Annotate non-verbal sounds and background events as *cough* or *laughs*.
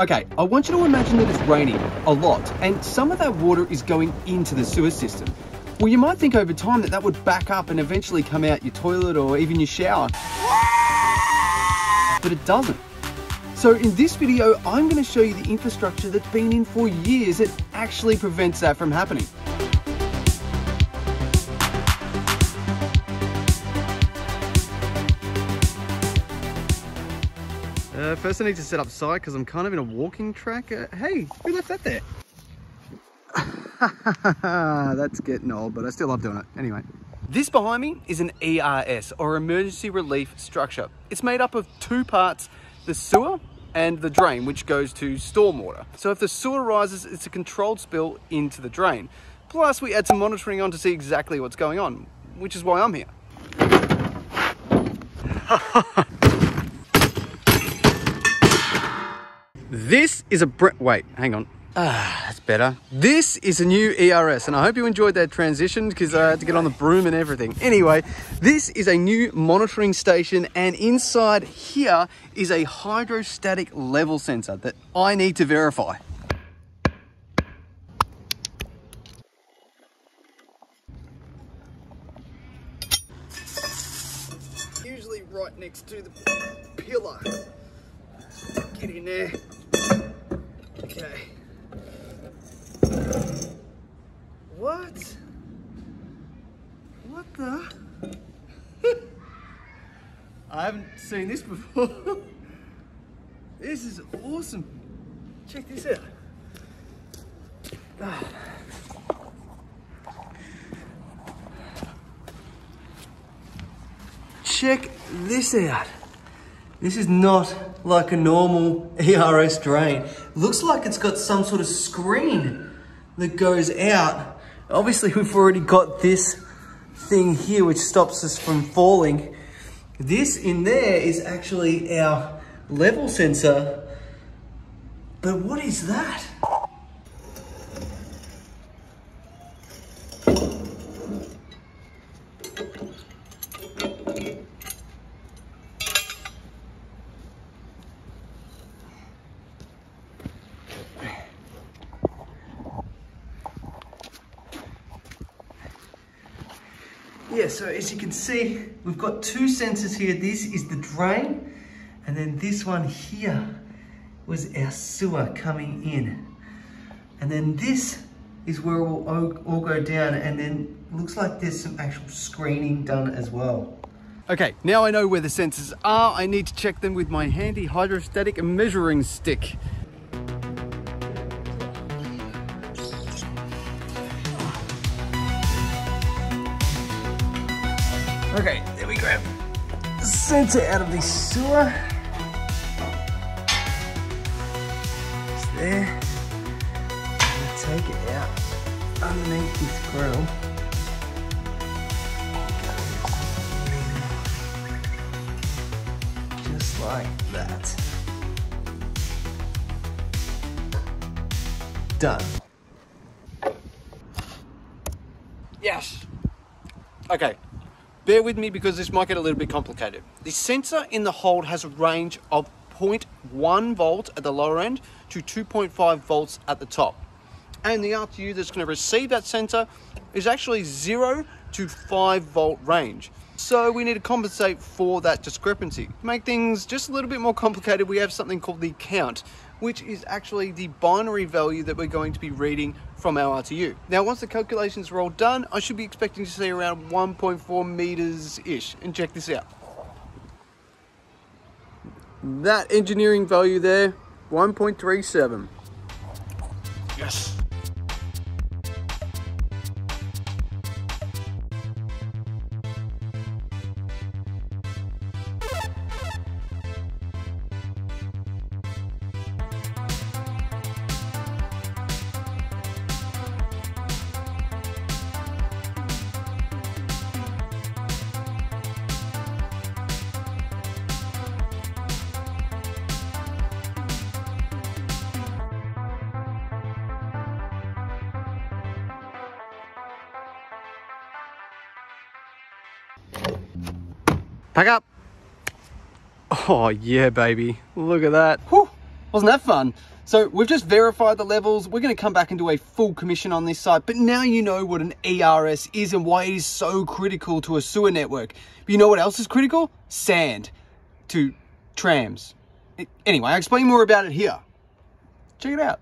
Okay, I want you to imagine that it's raining a lot and some of that water is going into the sewer system. Well, you might think over time that that would back up and eventually come out your toilet or even your shower. But it doesn't. So in this video, I'm going to show you the infrastructure that's been in for years that actually prevents that from happening. Uh, first I need to set up site because I'm kind of in a walking track. Uh, hey, who left that there? *laughs* That's getting old, but I still love doing it. Anyway. This behind me is an ERS, or Emergency Relief Structure. It's made up of two parts, the sewer and the drain, which goes to stormwater. So if the sewer rises, it's a controlled spill into the drain. Plus, we add some monitoring on to see exactly what's going on, which is why I'm here. *laughs* This is a wait, hang on. Ah, that's better. This is a new ERS, and I hope you enjoyed that transition because I had to get on the broom and everything. Anyway, this is a new monitoring station, and inside here is a hydrostatic level sensor that I need to verify. Usually right next to the pillar. Get in there. Okay. What? What the? *laughs* I haven't seen this before. *laughs* this is awesome. Check this out. Check this out. This is not like a normal ERS drain. Looks like it's got some sort of screen that goes out. Obviously we've already got this thing here which stops us from falling. This in there is actually our level sensor. But what is that? Yeah, so as you can see, we've got two sensors here. This is the drain, and then this one here was our sewer coming in. And then this is where it will all, all go down, and then looks like there's some actual screening done as well. Okay, now I know where the sensors are. I need to check them with my handy hydrostatic measuring stick. Okay, there we grab sensor out of the sewer. It's there. take it out underneath this grill. Just like that. Done. Yes. Okay, Bear with me because this might get a little bit complicated. The sensor in the hold has a range of 0.1 volt at the lower end to 2.5 volts at the top. And the RTU that's going to receive that sensor is actually 0 to 5 volt range. So we need to compensate for that discrepancy. To make things just a little bit more complicated, we have something called the count, which is actually the binary value that we're going to be reading from our RTU. Now, once the calculations are all done, I should be expecting to see around 1.4 meters-ish. And check this out. That engineering value there, 1.37. Yes. Pack up. Oh yeah, baby. Look at that. Whew. Wasn't that fun? So we've just verified the levels. We're going to come back and do a full commission on this site. But now you know what an ERS is and why it is so critical to a sewer network. But you know what else is critical? Sand to trams. Anyway, I'll explain more about it here. Check it out.